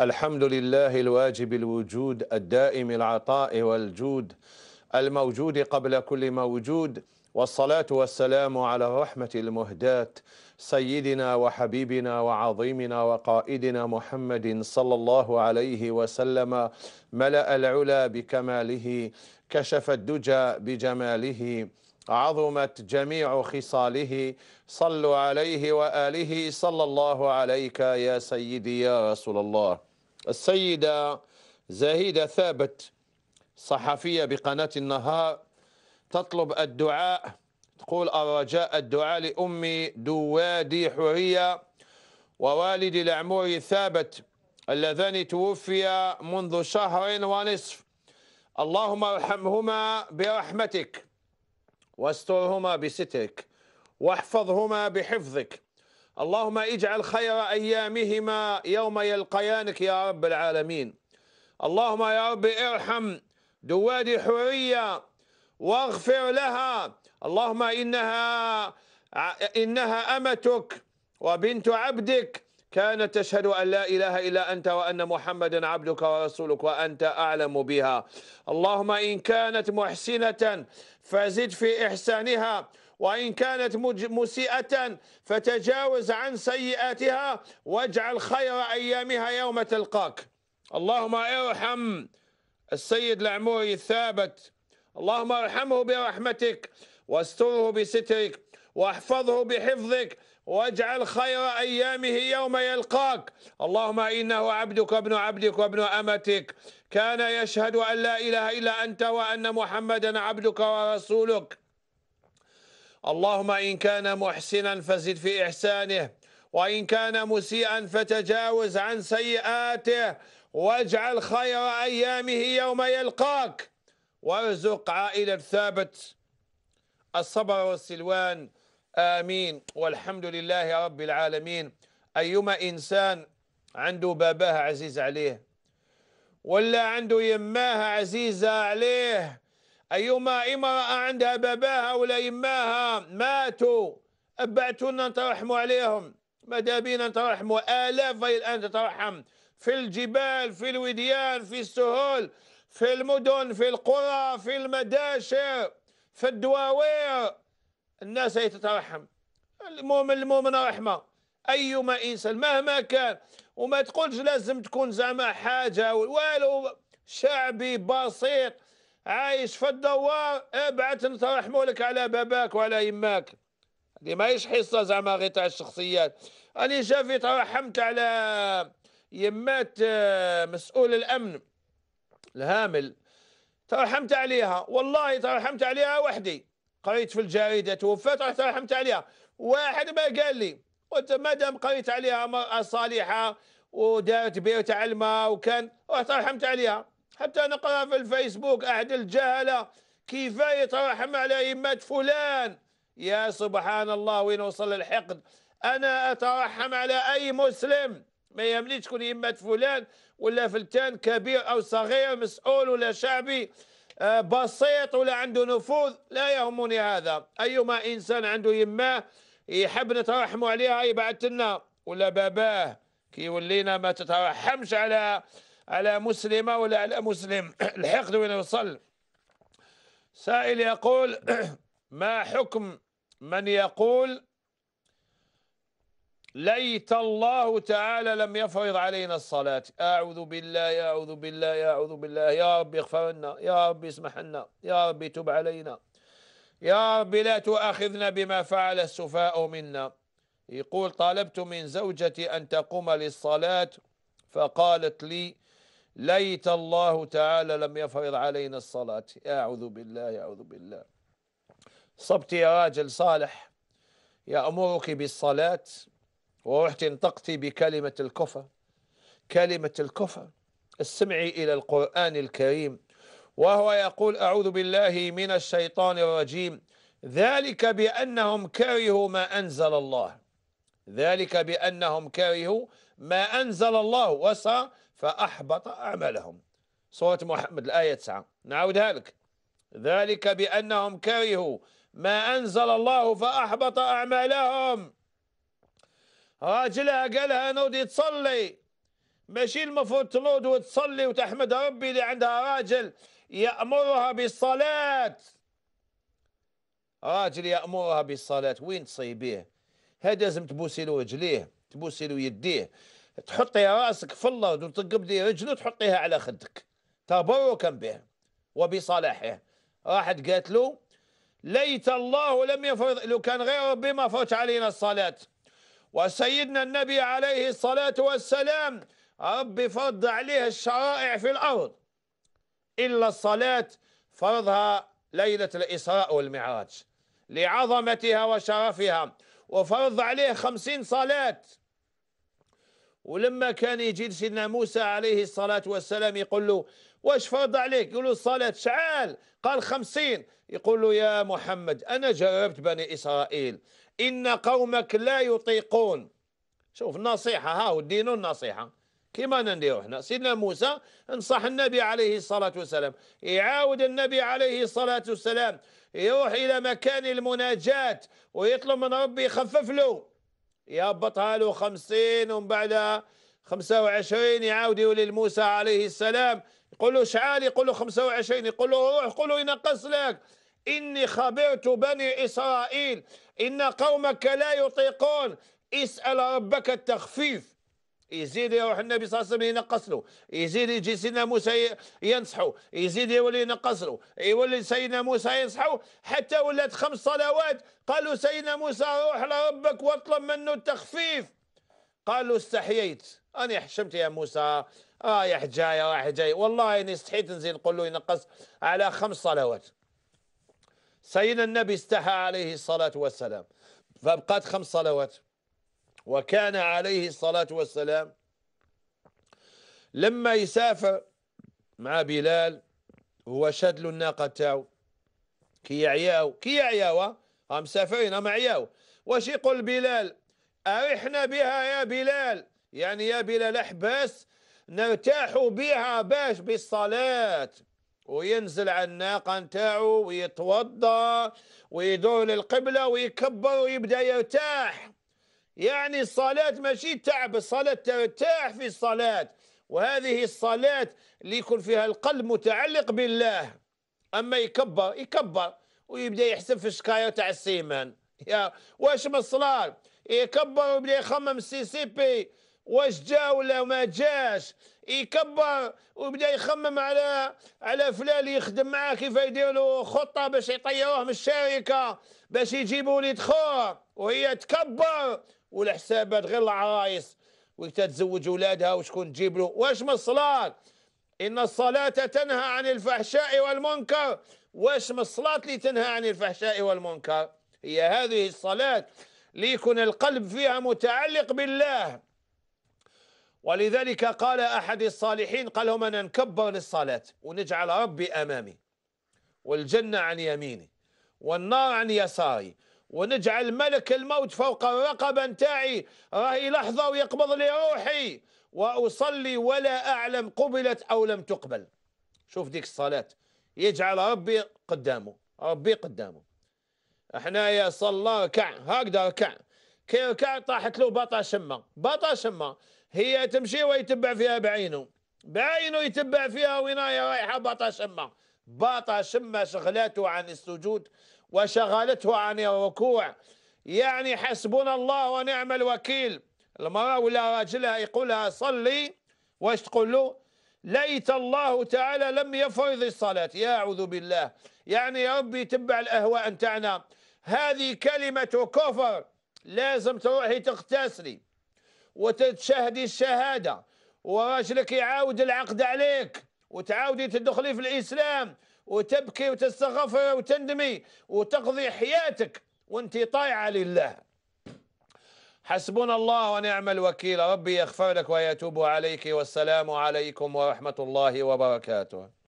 الحمد لله الواجب الوجود الدائم العطاء والجود الموجود قبل كل موجود والصلاة والسلام على الرحمة المهداة سيدنا وحبيبنا وعظيمنا وقائدنا محمد صلى الله عليه وسلم. ملأ العلا بكماله كشف الدجى بجماله عظمت جميع خصاله. صلوا عليه وآله صلى الله عليك يا سيدي يا رسول الله. السيدة زاهدة ثابت صحفية بقناة النهار تطلب الدعاء تقول الرجاء الدعاء لأمي دوادي حورية ووالدي العموري ثابت اللذان توفيا منذ شهر ونصف. اللهم ارحمهما برحمتك واسترهما بسترك واحفظهما بحفظك. اللهم اجعل خير أيامهما يوم يلقيانك يا رب العالمين. اللهم يا رب ارحم دوادي حورية واغفر لها. اللهم إنها إنها أمتك وبنت عبدك. كانت تشهد أن لا إله إلا أنت وأن محمدا عبدك ورسولك وأنت أعلم بها. اللهم إن كانت محسنة فزد في إحسانها. وإن كانت مسيئة فتجاوز عن سيئاتها واجعل خير أيامها يوم تلقاك. اللهم ارحم السيد العموري الثابت. اللهم ارحمه برحمتك واستره بسترك واحفظه بحفظك واجعل خير أيامه يوم يلقاك. اللهم إنه عبدك ابن عبدك وابن أمتك. كان يشهد أن لا إله إلا أنت وأن محمدا عبدك ورسولك. اللهم إن كان محسنا فزد في إحسانه وإن كان مسيئا فتجاوز عن سيئاته واجعل خير أيامه يوم يلقاك. وارزق عائلة ثابت الصبر والسلوان. آمين. والحمد لله رب العالمين. أيما إنسان عنده باباه عزيز عليه ولا عنده يماها عزيزة عليه أيما إمرأة عندها باباها ولا يماها ماتوا. أبعتونا نترحموا عليهم. ماذا بينا نترحموا آلاف الآن تترحم. في الجبال في الوديان في السهول في المدن في القرى في المداشر في الدواوير. الناس تترحم. المؤمن المؤمن رحمة. أيما إنسان مهما كان وما تقولش لازم تكون زعما حاجة. والو شعبي بسيط. عايش في الدوار ابعث نترحموا لك على باباك وعلى يماك هذه ماهيش حصة زعما غير تاع الشخصيات. أنا شافي ترحمت على يمات آه، مسؤول الأمن الهامل. ترحمت عليها والله ترحمت عليها وحدي. قريت في الجريدة توفت ترحمت عليها. واحد ما قال لي قلت ما دام قريت عليها مرأة صالحة ودارت بيت علمها وكان رحت رحمت عليها. حتى نقرا في الفيسبوك أحد الجهلة كيف يترحم على يمات فلان يا سبحان الله وين وصل الحقد؟ أنا أترحم على أي مسلم ما يمليش تكون يمات فلان ولا فلتان كبير أو صغير مسؤول ولا شعبي آه، بسيط ولا عنده نفوذ. لا يهمني هذا. أيما إنسان عنده يماه يحب نترحموا عليها يبعث لنا ولا باباه كي ولينا ما تترحمش على على مسلمة ولا على مسلم. الحقد وين يوصل سائل يقول ما حكم من يقول ليت الله تعالى لم يفرض علينا الصلاة. أعوذ بالله أعوذ بالله أعوذ بالله. يا رب اغفر لنا يا رب اسمح لنا يا رب تب علينا. يا رب لا تؤاخذنا بما فعل السفاء منا. يقول طالبت من زوجتي أن تقوم للصلاة فقالت لي ليت الله تعالى لم يفرض علينا الصلاة. أعوذ بالله أعوذ بالله. صبت يا راجل صالح. يأمرك بالصلاة. ورحت انطقتي بكلمة الكفر. كلمة الكفر. استمعي إلى القرآن الكريم. وهو يقول أعوذ بالله من الشيطان الرجيم. ذلك بأنهم كرهوا ما أنزل الله. ذلك بأنهم كرهوا ما أنزل الله. وسع فأحبط أعمالهم. سورة محمد الآية 9 نعودها لك ذلك بأنهم كرهوا ما أنزل الله فأحبط أعمالهم. راجلها قالها نودي تصلي. ماشي المفروض تنوض وتصلي وتحمد ربي اللي عندها راجل يأمرها بالصلاة. راجل يأمرها بالصلاة. وين تصيبيه؟ هذا لازم تبوسي له رجليه تبوسي له يديه. تحطي رأسك في الأرض وتقبضي رجله تحطيها على خدك. تبركا به وبصلاحه. راحت قالت له ليت الله لم يفرض لو كان غير ربي ما فرض علينا الصلاة. وسيدنا النبي عليه الصلاة والسلام ربي فرض عليه الشرائع في الأرض. إلا الصلاة فرضها ليلة الإسراء والمعراج لعظمتها وشرفها وفرض عليه خمسين صلاة. ولما كان يجي سيدنا موسى عليه الصلاة والسلام يقول له واش فرض عليك؟ يقول له الصلاة شعال. قال خمسين. يقول له يا محمد أنا جربت بني إسرائيل. إن قومك لا يطيقون. شوف النصيحة ها ودينو النصيحة كما نديرو إحنا. سيدنا موسى انصح النبي عليه الصلاة والسلام. يعاود النبي عليه الصلاة والسلام. يروح إلى مكان المناجاة ويطلب من ربي يخفف له. يهبطها له خمسين ومن بعدها خمسة وعشرين يعاود يولي لموسى عليه السلام. يقول له شعال؟ يقول له خمسة وعشرين. يقول له روح قول له ينقص لك. إني خبرت بني إسرائيل إن قومك لا يطيقون. اسأل ربك التخفيف. يزيد يروح النبي صلى الله عليه وسلم ينقص له يزيد يجي سيدنا موسى ينصحه يزيد يولي ينقص له يولي سيدنا موسى ينصحه حتى ولات خمس صلوات قالوا سيدنا موسى روح لربك واطلب منه التخفيف. قال له استحييت. أنا حشمت يا موسى. رايح جاي رايح جاي والله إني استحيت نزيد نقول له ينقص على خمس صلوات. سيدنا النبي استحى عليه الصلاة والسلام. فبقات خمس صلوات. وكان عليه الصلاة والسلام لما يسافر مع بلال هو شاد له الناقة تاعو. كي يعياو كي يعياو هم مسافرين هم عياو. واش يقول بلال؟ أرحنا بها يا بلال. يعني يا بلال أحبس نرتاح بها باش بالصلاة. وينزل على الناقة نتاعو ويتوضا ويدور للقبلة ويكبر ويبدأ يرتاح. يعني الصلاة ماشي تعب الصلاة ترتاح في الصلاة. وهذه الصلاة اللي يكون فيها القلب متعلق بالله. أما يكبر يكبر ويبدأ يحسب في الشكاية تاع السيمان. يا واش من الصلاة؟ يكبر ويبدأ يخمم ال CCP واش جا ولا ما جاش؟ يكبر ويبدأ يخمم على على فلان اللي يخدم معاه كيف يدير له خطة باش يطيروه من الشركة باش يجيبوا وليد خوه وهي تكبر والحسابات غير العرايس. وتتزوج اولادها وشكون تجيب له؟ واش من الصلاة؟ إن الصلاة تنهى عن الفحشاء والمنكر. واش من الصلاة اللي تنهى عن الفحشاء والمنكر؟ هي هذه الصلاة ليكون القلب فيها متعلق بالله. ولذلك قال أحد الصالحين قال لهم أنا نكبر للصلاة ونجعل ربي أمامي والجنة عن يميني والنار عن يساري. ونجعل ملك الموت فوق الرقبة نتاعي راهي لحظة ويقبض لي روحي. وأصلي ولا أعلم قبلت أو لم تقبل. شوف ديك الصلاة. يجعل ربي قدامه. ربي قدامه. إحنا يا صلى ركع. هكذا ركع. كي ركع طاحت له باطا شمة. باطا شمة. هي تمشي ويتبع فيها بعينه. بعينه يتبع فيها وين رايحة باطا شمة. باطا شمة شغلاته عن السجود. وشغلته عن الركوع. يعني حسبنا الله ونعم الوكيل. المرأة ولا راجلها يقولها صلي واش تقول له. ليت الله تعالى لم يفرض الصلاة. يا أعوذ بالله. يعني يا ربي تبع الأهواء نتاعنا هذه كلمة كفر. لازم تروحي تغتسلي وتتشهدي الشهادة. وراجلك يعاود العقد عليك وتعاودي تدخلي في الإسلام. وتبكي وتستغفر وتندمي وتقضي حياتك وانت طايعة لله. حسبنا الله ونعم الوكيل. ربي يغفر لك ويتوب عليك. والسلام عليكم ورحمة الله وبركاته.